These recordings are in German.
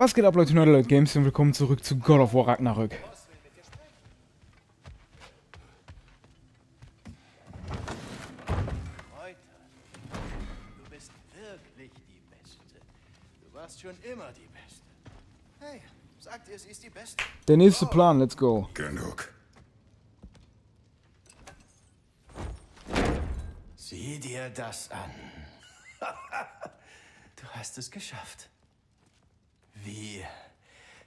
Was geht ab, Leute, Leute Games und willkommen zurück zu God of War Ragnarök. Du bist wirklich die Beste. Du warst schon immer die Beste. Hey, sagt ihr, sie ist die Beste? Der nächste Plan, let's go. Genug. Sieh dir das an. du hast es geschafft. Wie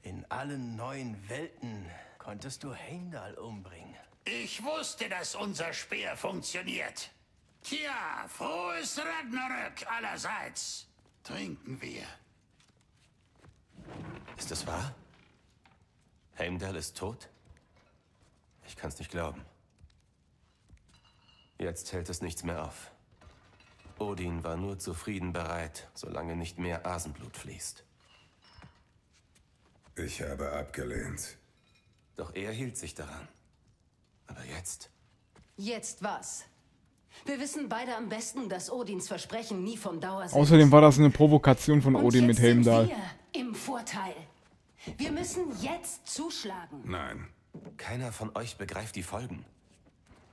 in allen neuen Welten konntest du Heimdall umbringen. Ich wusste, dass unser Speer funktioniert. Tja, frohes Ragnarök allerseits. Trinken wir. Ist das wahr? Heimdall ist tot? Ich kann's nicht glauben. Jetzt hält es nichts mehr auf. Odin war nur zufrieden bereit, solange nicht mehr Asenblut fließt. Ich habe abgelehnt. Doch er hielt sich daran. Aber jetzt? Jetzt was? Wir wissen beide am besten, dass Odins Versprechen nie von Dauer sind. Außerdem war das eine Provokation von Und Odin mit jetzt sind Heimdall. wir im Vorteil. Wir müssen jetzt zuschlagen. Nein. Keiner von euch begreift die Folgen.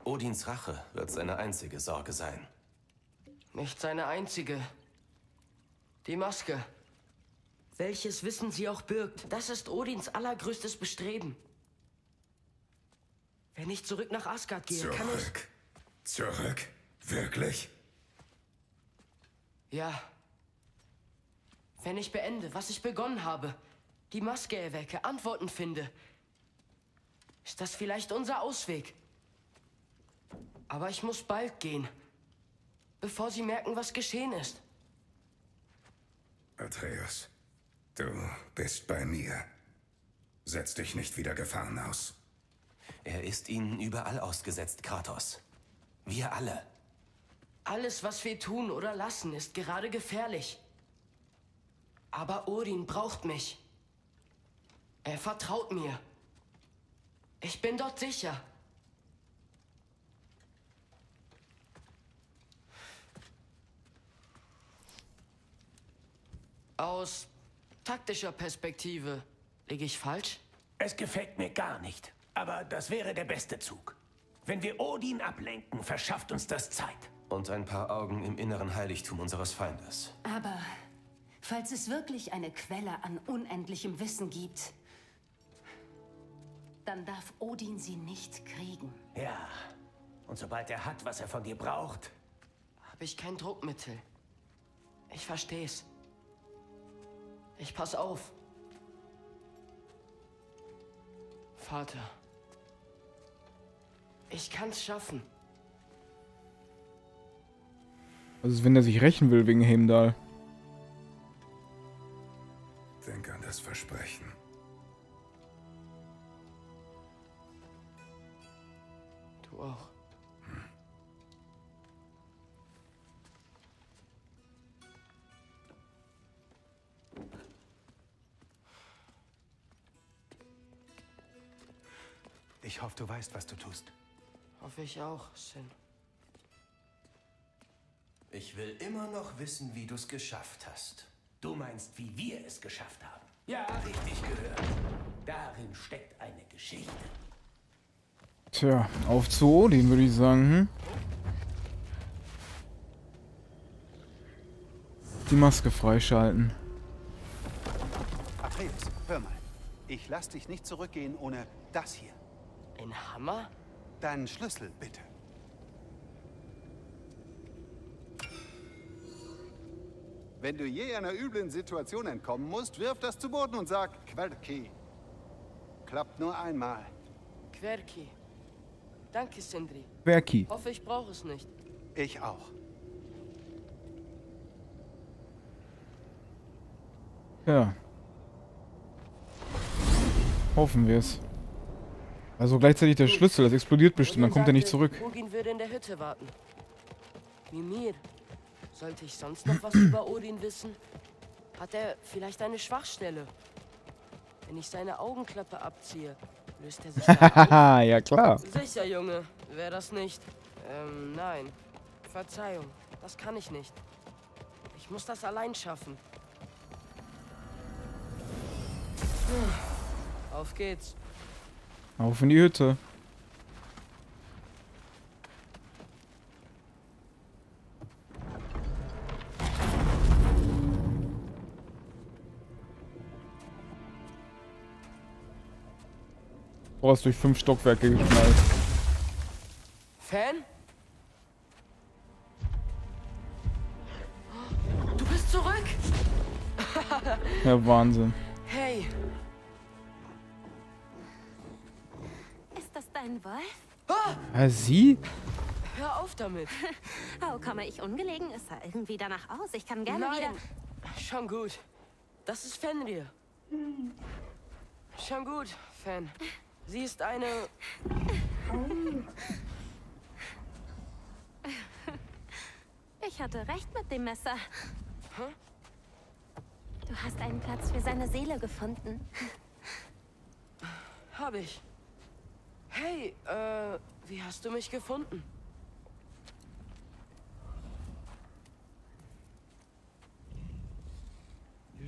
Odins Rache wird seine einzige Sorge sein. Nicht seine einzige. Die Maske. Welches Wissen sie auch birgt, das ist Odins allergrößtes Bestreben. Wenn ich zurück nach Asgard gehe, kann ich... Zurück. Zurück? Wirklich? Ja. Wenn ich beende, was ich begonnen habe, die Maske erwecke, Antworten finde, ist das vielleicht unser Ausweg. Aber ich muss bald gehen, bevor sie merken, was geschehen ist. Atreus, du bist bei mir. Setz dich nicht wieder Gefahren aus. Er ist ihnen überall ausgesetzt, Kratos. Wir alle. Alles, was wir tun oder lassen, ist gerade gefährlich. Aber Odin braucht mich. Er vertraut mir. Ich bin dort sicher. Aus taktischer Perspektive liege ich falsch? Es gefällt mir gar nicht. Aber das wäre der beste Zug. Wenn wir Odin ablenken, verschafft uns das Zeit. Und ein paar Augen im inneren Heiligtum unseres Feindes. Aber falls es wirklich eine Quelle an unendlichem Wissen gibt, dann darf Odin sie nicht kriegen. Ja. Und sobald er hat, was er von dir braucht, Habe ich kein Druckmittel. Ich versteh's. Ich pass auf. Vater. Ich kann's schaffen. Also wenn er sich rächen will wegen Heimdall. Du weißt, was du tust. Hoffe ich auch, Sin. Ich will immer noch wissen, wie du es geschafft hast. Du meinst, wie wir es geschafft haben? Ja, richtig gehört. Darin steckt eine Geschichte. Tja, auf zu Odin würde ich sagen. Hm? Die Maske freischalten. Atreus, hör mal. Ich lass dich nicht zurückgehen ohne das hier. Ein Hammer? Deinen Schlüssel, bitte. Wenn du je einer üblen Situation entkommen musst, wirf das zu Boden und sag Querki. Klappt nur einmal. Querki. Danke, Sindri. Werki. Hoffe, ich brauche es nicht. Ich auch. Ja. Hoffen wir es. Also gleichzeitig der Schlüssel, das explodiert bestimmt, dann kommt er nicht zurück. Odin würde in der Hütte warten. Mimir, sollte ich sonst noch was über Odin wissen? Hat er vielleicht eine Schwachstelle? Wenn ich seine Augenklappe abziehe, löst er sich? Haha, ja klar. Sicher, Junge. Wäre das nicht? Ähm, nein. Verzeihung. Das kann ich nicht. Ich muss das allein schaffen. Auf geht's. Auf in die Hütte. Du hast durch fünf Stockwerke geknallt. Fan? Du bist zurück? Ja, Wahnsinn. Ja, sie? hör auf damit. Oh, komme ich ungelegen? Es sah irgendwie danach aus. Ich kann gerne wieder... Nein, schon gut. Das ist Fenrir. Schon gut, Fan. Sie ist eine... Ich hatte recht mit dem Messer. Du hast einen Platz für seine Seele gefunden. Hab ich. Hey, äh, wie hast du mich gefunden?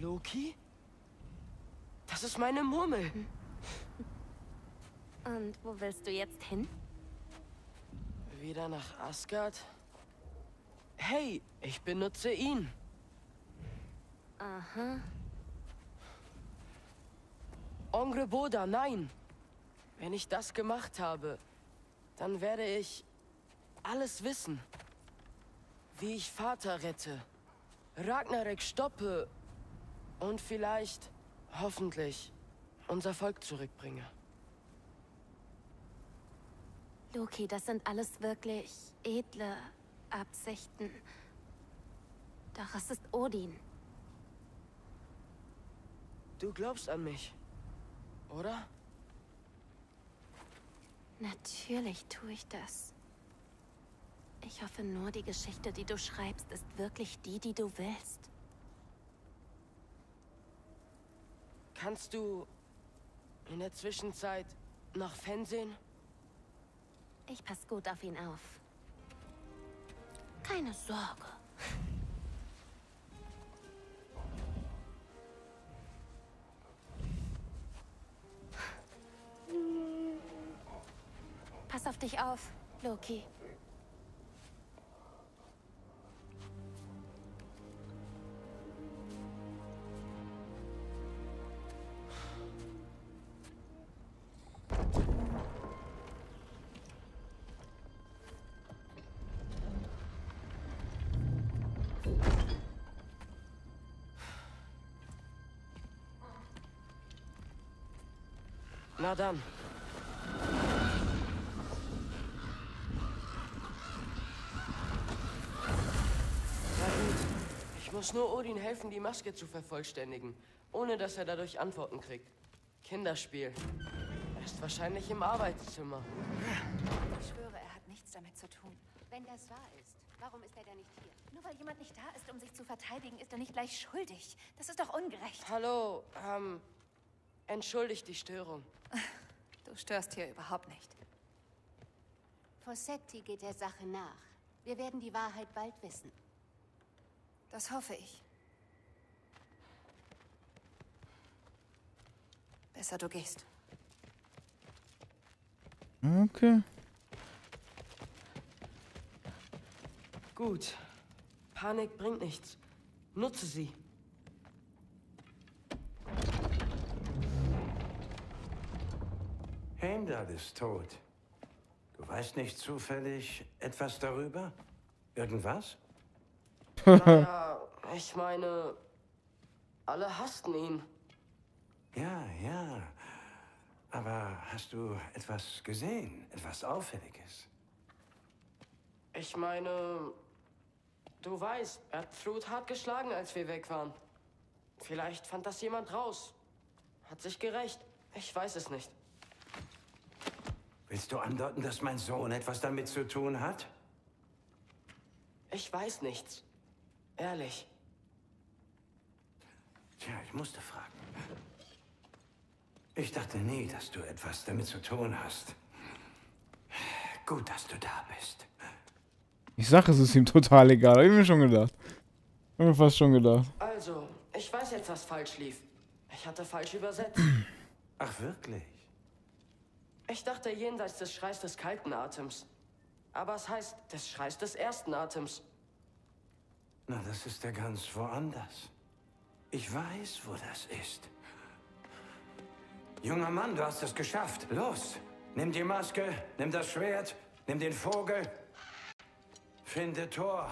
Loki? Das ist meine Murmel. Und wo willst du jetzt hin? Wieder nach Asgard? Hey, ich benutze ihn. Aha. Ongre Boda, nein. Wenn ich das gemacht habe, dann werde ich alles wissen. Wie ich Vater rette, Ragnarök stoppe und vielleicht, hoffentlich, unser Volk zurückbringe. Loki, das sind alles wirklich edle Absichten. Doch es ist Odin. Du glaubst an mich, oder? Natürlich tue ich das. Ich hoffe nur, die Geschichte, die du schreibst, ist wirklich die, die du willst. Kannst du in der Zwischenzeit nach Fen sehen? Ich passe gut auf ihn auf. Keine Sorge. Pass auf dich auf, Loki. Na dann. Na gut. Ich muss nur Odin helfen, die Maske zu vervollständigen, ohne dass er dadurch Antworten kriegt. Kinderspiel. Er ist wahrscheinlich im Arbeitszimmer. Ich schwöre, er hat nichts damit zu tun. Wenn das wahr ist, warum ist er denn nicht hier? Nur weil jemand nicht da ist, um sich zu verteidigen, ist er nicht gleich schuldig. Das ist doch ungerecht. Hallo, ähm, entschuldigt die Störung. Du störst hier überhaupt nicht. Fossetti geht der Sache nach. Wir werden die Wahrheit bald wissen. Das hoffe ich. Besser du gehst. Okay. Gut. Panik bringt nichts. Nutze sie. Heimdall ist tot. Du weißt nicht zufällig etwas darüber? Irgendwas? Naja, ich meine, alle hassten ihn. Ja, ja. Aber hast du etwas gesehen? Etwas Auffälliges? Ich meine, du weißt, er hat Flut hart geschlagen, als wir weg waren. Vielleicht fand das jemand raus. Hat sich gerecht. Ich weiß es nicht. Willst du andeuten, dass mein Sohn etwas damit zu tun hat? Ich weiß nichts. Ehrlich. Tja, ich musste fragen. Ich dachte nie, dass du etwas damit zu tun hast. Gut, dass du da bist. Ich sag, es ist ihm total egal. Hab ich mir schon gedacht. Hab mir fast schon gedacht. Also, ich weiß jetzt, was falsch lief. Ich hatte falsch übersetzt. Ach, wirklich? Ich dachte jenseits des Schreis des kalten Atems. Aber es heißt des Schreis des ersten Atems. Na, das ist ja ganz woanders. Ich weiß, wo das ist. Junger Mann, du hast es geschafft. Los, nimm die Maske, nimm das Schwert, nimm den Vogel. Finde Tor.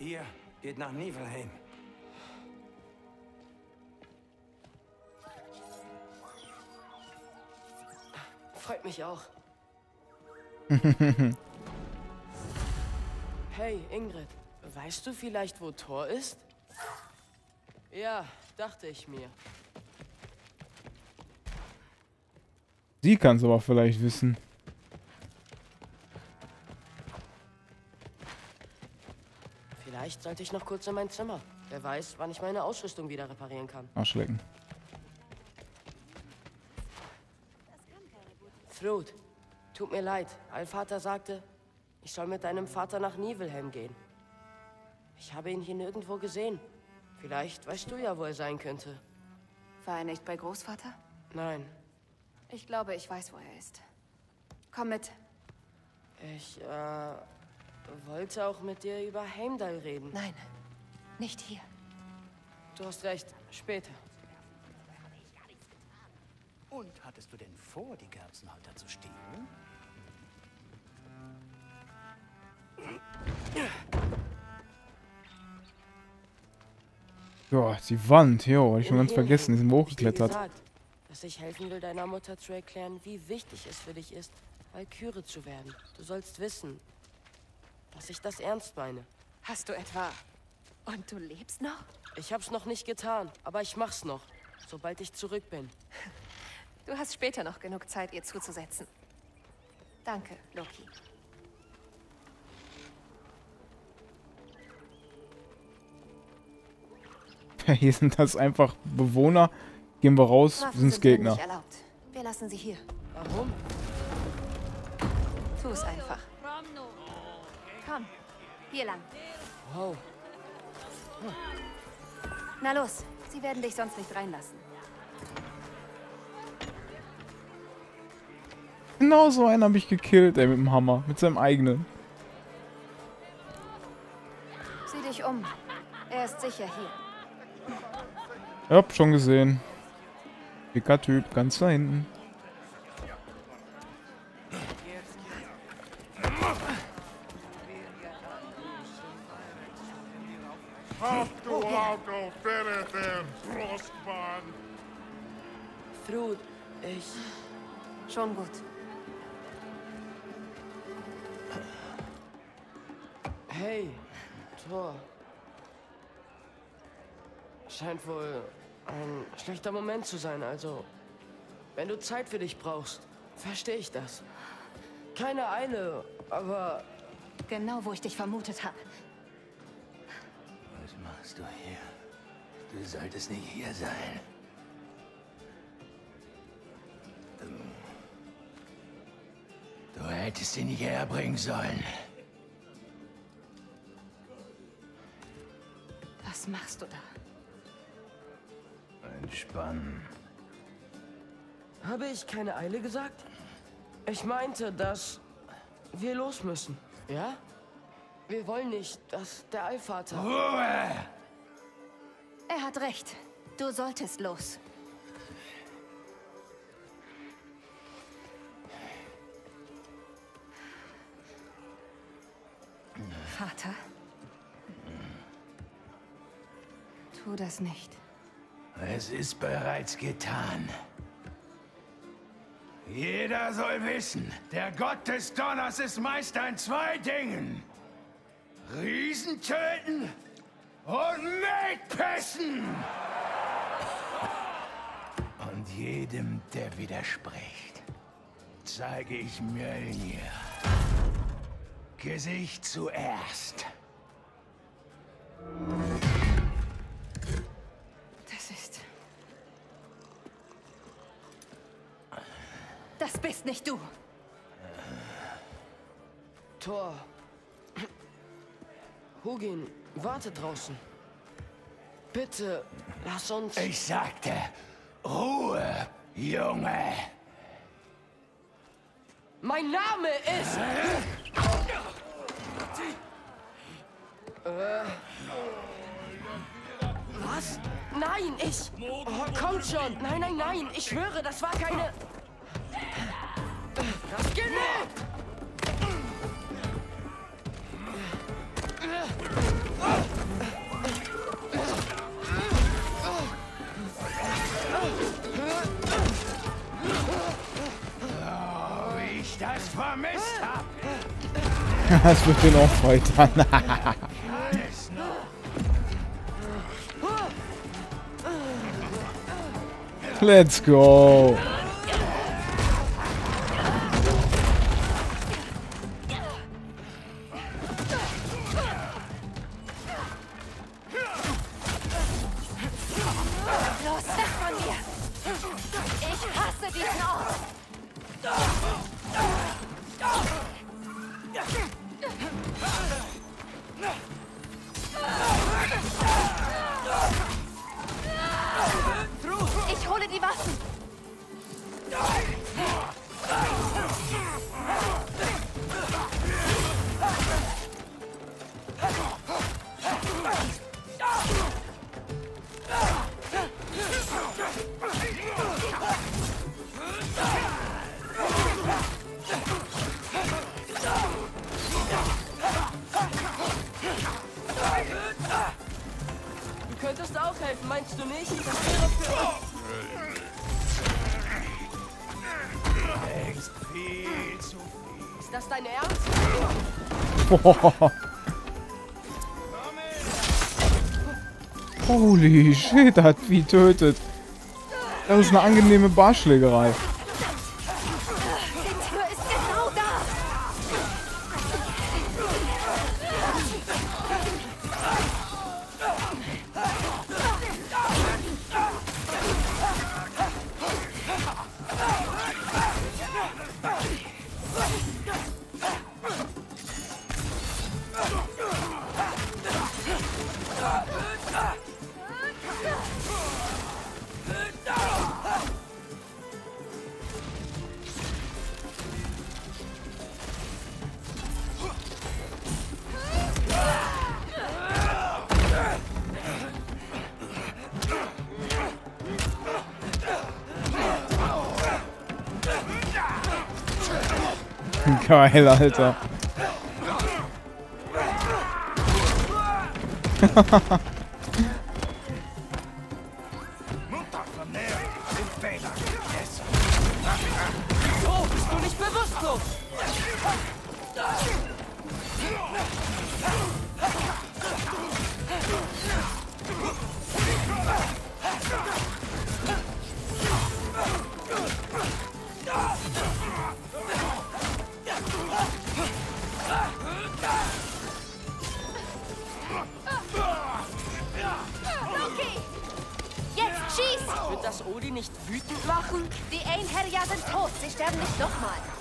Ihr geht nach Nibelheim. Freut mich auch. hey, Ingrid. Weißt du vielleicht, wo Thor ist? Ja, dachte ich mir. Sie kann es aber vielleicht wissen. Vielleicht sollte ich noch kurz in mein Zimmer. Wer weiß, wann ich meine Ausrüstung wieder reparieren kann. Arschlecken. Thrud, tut mir leid. Allvater sagte, ich soll mit deinem Vater nach Nibelheim gehen. Ich habe ihn hier nirgendwo gesehen. Vielleicht weißt du ja, wo er sein könnte. War er nicht bei Großvater? Nein, Ich glaube, ich weiß, wo er ist. Komm mit. ich äh, wollte auch mit dir über Heimdall reden. Nein, nicht hier. Du hast recht, später. Und hattest du denn vor, die Kerzenhalter zu stehlen? Ja, die Wand, jo, hab ich schon ganz vergessen, die sind hochgeklettert. gesagt, dass ich helfen will, deiner Mutter zu erklären, wie wichtig es für dich ist, Valkyrie zu werden. Du sollst wissen, dass ich das ernst meine. Hast du etwa... Und du lebst noch? Ich hab's noch nicht getan, aber ich mach's noch, sobald ich zurück bin. Du hast später noch genug Zeit, ihr zuzusetzen. Danke, Loki. Hier sind das einfach Bewohner. Gehen wir raus, sind Gegner. Wir lassen sie hier. Warum? Tu es einfach. Komm, hier lang. Wow, Na los, sie werden dich sonst nicht reinlassen. Genau so einen habe ich gekillt, ey, mit dem Hammer. Mit seinem eigenen. Sieh dich um. Er ist sicher hier. Ja, schon gesehen. Dicker Typ, ganz da hinten. Thrud, ich... Schon gut. Hey, Thor. Scheint wohl ein schlechter Moment zu sein, also... Wenn du Zeit für dich brauchst, verstehe ich das. Keine Eile, aber... Genau, wo ich dich vermutet habe. Was machst du hier? Du solltest nicht hier sein. Du, du hättest ihn hierher bringen sollen. Was machst du da? Entspannen. Habe ich keine Eile gesagt? Ich meinte, dass wir los müssen. Ja? Wir wollen nicht, dass der Allvater... Ruhe! Er hat recht. Du solltest los. Vater? Tu das nicht. Es ist bereits getan. Jeder soll wissen, der Gott des Donners ist Meister in zwei Dingen. Riesen töten und mitpissen. Und jedem, der widerspricht, zeige ich Mjölnir. Gesicht zuerst. Bist nicht du. Thor. Hugin, warte draußen. Bitte, lass uns... Ich sagte, Ruhe, Junge. Mein Name ist... Äh. Was? Nein, ich... Oh, kommt schon. Nein, nein, nein. Ich schwöre, das war keine... Das! Oh, wie ich das vermisst hab. Das wird den auch foltern. Let's go. Ist das dein Ernst? Holy shit, hat wie tötet. Das ist eine angenehme Barschlägerei. Geil, Alter. Einherjar sind tot. Sie sterben nicht nochmal.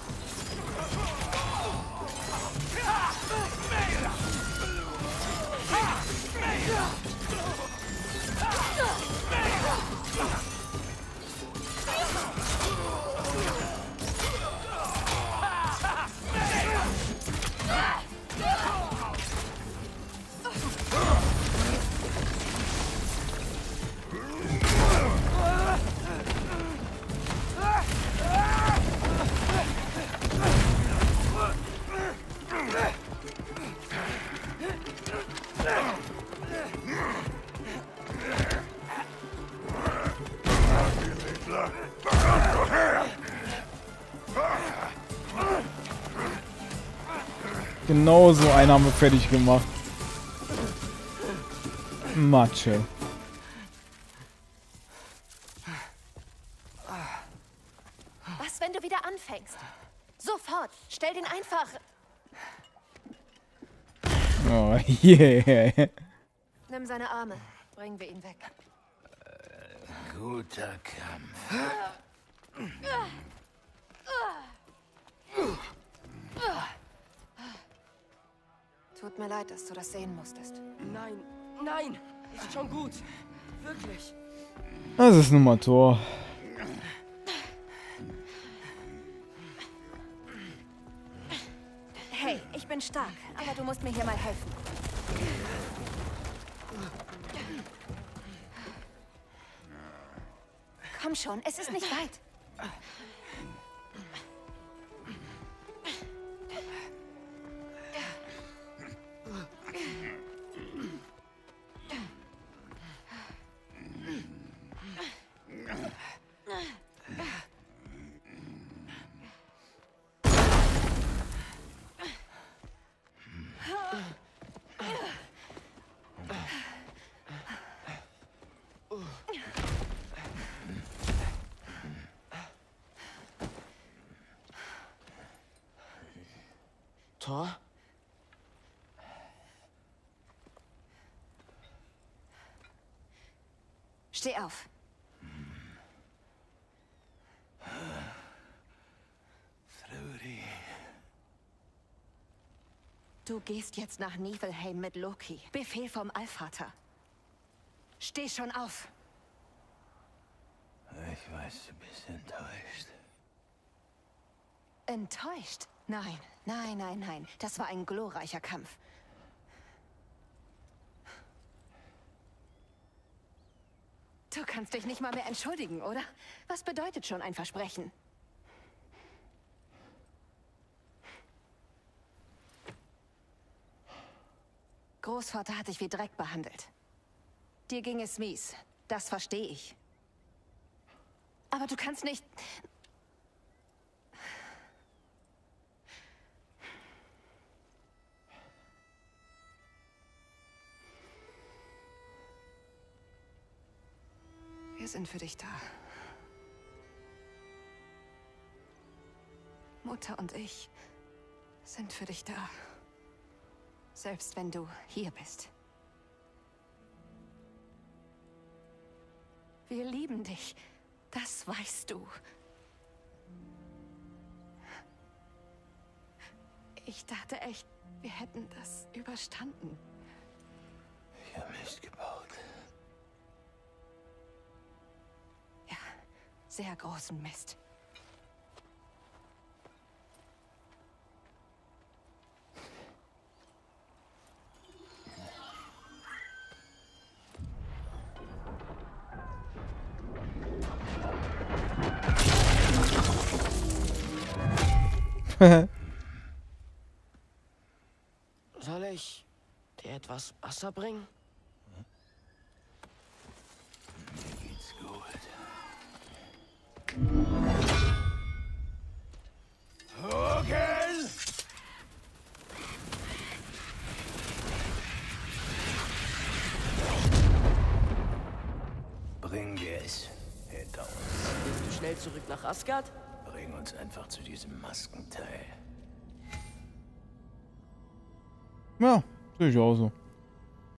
Genau so einen haben wir fertig gemacht. Matsche. Was, wenn du wieder anfängst? Sofort. Stell den einfach. Oh, yeah. Nimm seine Arme. Bringen wir ihn weg. Guter Kampf. Tut mir leid, dass du das sehen musstest. Nein, nein, ist schon gut. Wirklich. Das ist nun mal Tor. Hey, ich bin stark, aber du musst mir hier mal helfen. Komm schon, es ist nicht weit. Tor? Steh auf. Trudy. Du gehst jetzt nach Niflheim mit Loki. Befehl vom Allvater. Steh schon auf. Ich weiß, du bist enttäuscht. Enttäuscht? Nein, nein, nein, nein. Das war ein glorreicher Kampf. Du kannst dich nicht mal mehr entschuldigen, oder? Was bedeutet schon ein Versprechen? Großvater hat dich wie Dreck behandelt. Dir ging es mies. Das verstehe ich. Aber du kannst nicht... Wir sind für dich da. Mutter und ich sind für dich da. Selbst wenn du hier bist. Wir lieben dich. Das weißt du. Ich dachte echt, wir hätten das überstanden. Ich habe Mist gebaut. Sehr großen Mist. Soll ich dir etwas Wasser bringen? Zurück nach Asgard? Bring uns einfach zu diesem Maskenteil. Ja, sehe ich auch so.